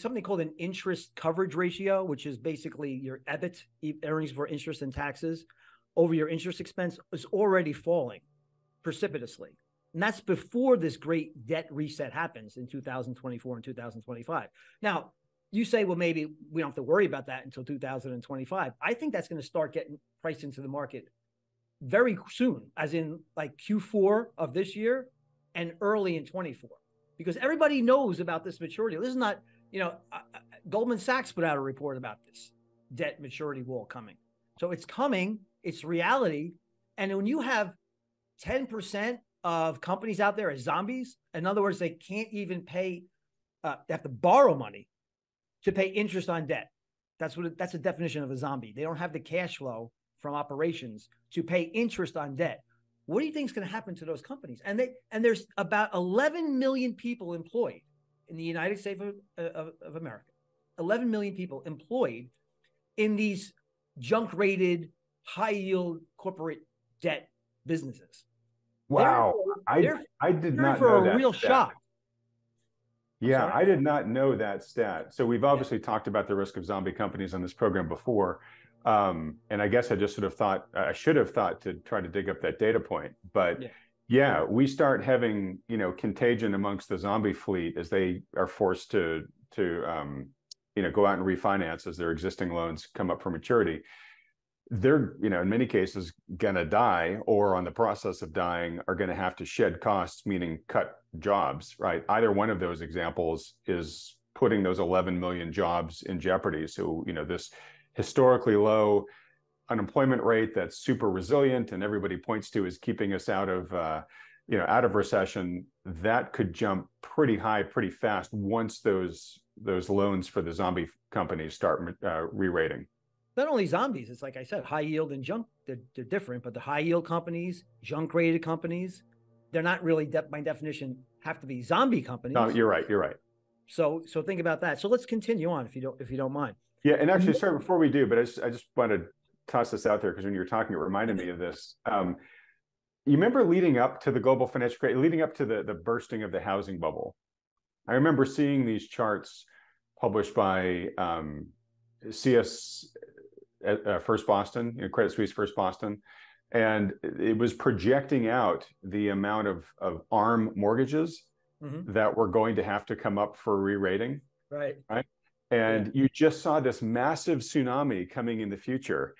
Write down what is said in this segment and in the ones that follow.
something called an interest coverage ratio, which is basically your EBIT, earnings for interest and taxes, over your interest expense is already falling precipitously. And that's before this great debt reset happens in 2024 and 2025. Now, you say, well, maybe we don't have to worry about that until 2025. I think that's going to start getting priced into the market very soon, as in like Q4 of this year and early in 24, because everybody knows about this maturity. This is not, you know, uh, Goldman Sachs put out a report about this debt maturity wall coming. So it's coming, it's reality. And when you have 10% of companies out there as zombies, in other words, they can't even pay, uh, they have to borrow money to pay interest on debt. That's what that's the definition of a zombie. They don't have the cash flow from operations to pay interest on debt. What do you think is going to happen to those companies? And they and there's about 11 million people employed in the United States of, of, of America. 11 million people employed in these junk rated, high yield corporate debt businesses. Wow, they're, I I did not for know a real stat. shock. Yeah, I did not know that stat. So we've obviously yeah. talked about the risk of zombie companies on this program before. Um, and I guess I just sort of thought I should have thought to try to dig up that data point. But yeah. Yeah, we start having you know contagion amongst the zombie fleet as they are forced to to um, you know go out and refinance as their existing loans come up for maturity. They're you know in many cases gonna die or on the process of dying are going to have to shed costs, meaning cut jobs. Right, either one of those examples is putting those 11 million jobs in jeopardy. So you know this historically low unemployment rate that's super resilient and everybody points to as keeping us out of uh, you know out of recession that could jump pretty high pretty fast once those those loans for the zombie companies start uh, re-rating. Not only zombies it's like i said high yield and junk they're, they're different but the high yield companies junk rated companies they're not really de- by definition have to be zombie companies. No you're right you're right. So so think about that. So let's continue on if you don't if you don't mind. Yeah, and actually, sorry, before we do, but I just I just want to toss this out there because when you were talking, it reminded me of this. Um, you remember leading up to the global financial crisis, leading up to the the bursting of the housing bubble. I remember seeing these charts published by um, CS uh, uh, First Boston, you know, Credit Suisse First Boston, and it was projecting out the amount of of ARM mortgages mm-hmm. that were going to have to come up for re-rating. Right. Right and yeah. you just saw this massive tsunami coming in the future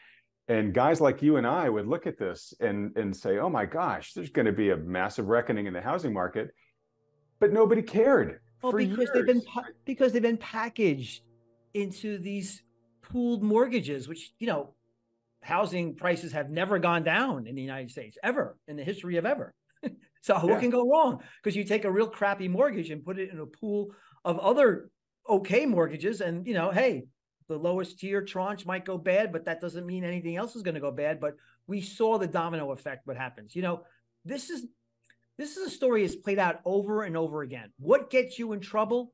and guys like you and I would look at this and and say, "Oh my gosh, there's going to be a massive reckoning in the housing market," but nobody cared. Well, because years. they've been because they've been packaged into these pooled mortgages, which you know, housing prices have never gone down in the United States ever in the history of ever. so yeah. what can go wrong? Because you take a real crappy mortgage and put it in a pool of other okay mortgages and you know hey the lowest tier tranche might go bad but that doesn't mean anything else is going to go bad but we saw the domino effect what happens. You know this is this is a story that's played out over and over again. What gets you in trouble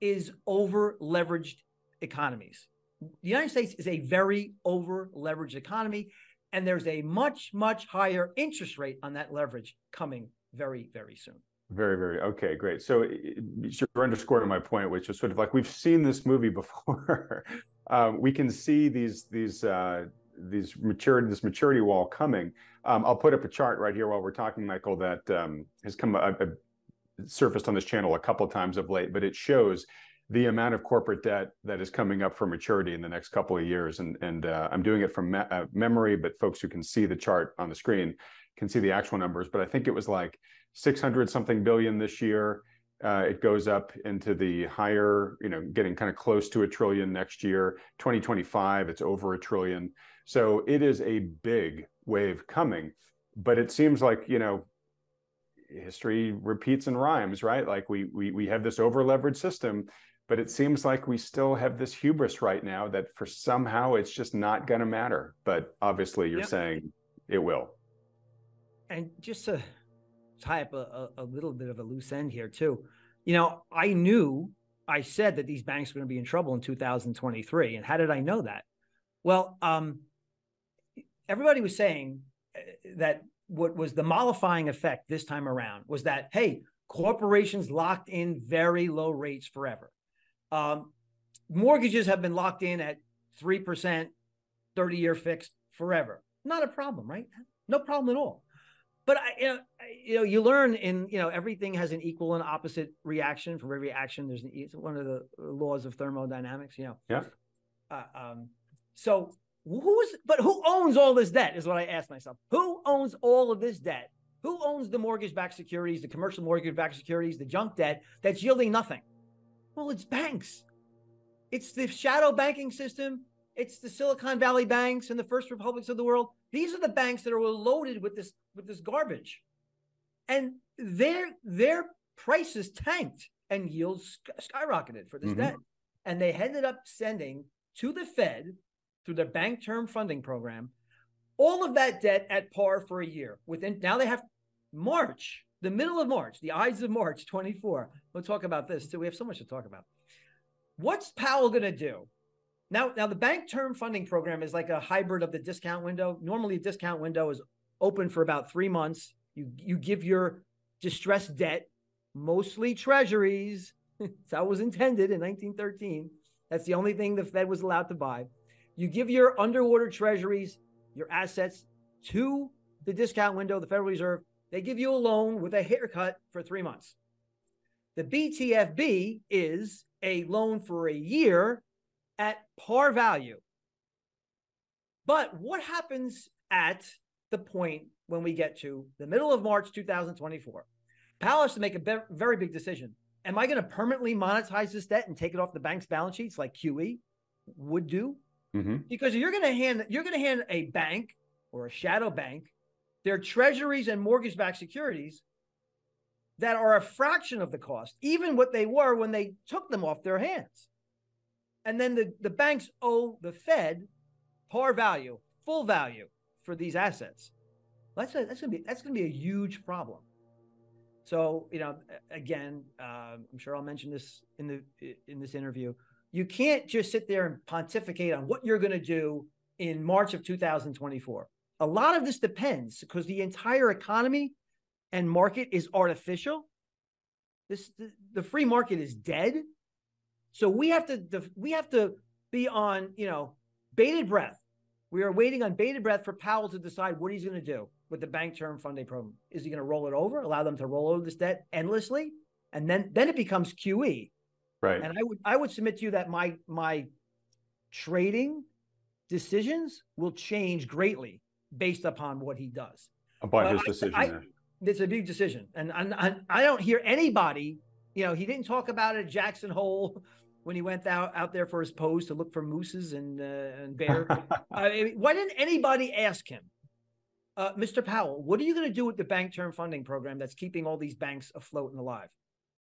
is over leveraged economies. The united states is a very over leveraged economy and there's a much much higher interest rate on that leverage coming very very soon very, very okay, great. So you're underscoring my point, which is sort of like we've seen this movie before. um, we can see these these uh, these maturity this maturity wall coming. Um, I'll put up a chart right here while we're talking, Michael, that um, has come uh, uh, surfaced on this channel a couple times of late, but it shows the amount of corporate debt that is coming up for maturity in the next couple of years. And and uh, I'm doing it from me- uh, memory, but folks who can see the chart on the screen can see the actual numbers. But I think it was like 600 something billion this year. Uh, it goes up into the higher, you know, getting kind of close to a trillion next year. 2025, it's over a trillion. So it is a big wave coming. But it seems like, you know, history repeats and rhymes, right? Like we we we have this over leveraged system, but it seems like we still have this hubris right now that for somehow it's just not going to matter. But obviously, you're yep. saying it will. And just to tie up a, a, little bit of a loose end here too. You know, I knew I said that these banks were going to be in trouble in 2023, and how did I know that? Well, um, everybody was saying uh, that what was the mollifying effect this time around was that hey, corporations locked in very low rates forever. Um, mortgages have been locked in at 3%, 30 year fixed forever. Not a problem, right? No problem at all. But I, you know, you know, you learn in, you know, everything has an equal and opposite reaction. For every action, there's an, it's one of the laws of thermodynamics, you know. Yeah. Uh, um, so who's, but who owns all this debt is what I asked myself. Who owns all of this debt? Who owns the mortgage backed securities, the commercial mortgage backed securities, the junk debt that's yielding nothing? Well, it's banks. It's the shadow banking system. It's the Silicon Valley banks and the first republics of the world. These are the banks that are loaded with this with this garbage, and their their prices tanked and yields skyrocketed for this mm-hmm. debt, and they ended up sending to the Fed through their bank term funding program all of that debt at par for a year. Within now they have March, the middle of March, the Ides of March 24. We'll talk about this too. We have so much to talk about. What's Powell going to do? Now, now the bank term funding program is like a hybrid of the discount window. Normally, a discount window is open for about three months. You you give your distressed debt, mostly treasuries. That's how it was intended in 1913. That's the only thing the Fed was allowed to buy. You give your underwater treasuries, your assets to the discount window, the Federal Reserve. They give you a loan with a haircut for three months. The BTFP is a loan for a year at par value. But what happens at the point when we get to the middle of March 2024? Powell has to make a very big decision. Am I going to permanently monetize this debt and take it off the bank's balance sheets like QE would do? Mm-hmm. Because you're going to hand you're going to hand a bank or a shadow bank their treasuries and mortgage-backed securities that are a fraction of the cost, even what they were when they took them off their hands. And then the, the banks owe the Fed par value, full value for these assets. That's a, that's gonna be that's gonna be a huge problem. So you know, again, uh, I'm sure I'll mention this in the in this interview. You can't just sit there and pontificate on what you're going to do in March of 2024. A lot of this depends because the entire economy and market is artificial. This the, free market is dead. So we have to we have to be on, you know, bated breath. We are waiting on bated breath for Powell to decide what he's going to do with the bank term funding program. Is he going to roll it over, allow them to roll over this debt endlessly, and then then it becomes QE. Right. And I would I would submit to you that my my trading decisions will change greatly based upon what he does. Upon his decision. I, I, it's a big decision, and, and, and I don't hear anybody. You know, he didn't talk about it at Jackson Hole when he went out out there for his pose to look for mooses and uh, and bear. uh, why didn't anybody ask him, uh, Mr. Powell, what are you going to do with the bank term funding program that's keeping all these banks afloat and alive?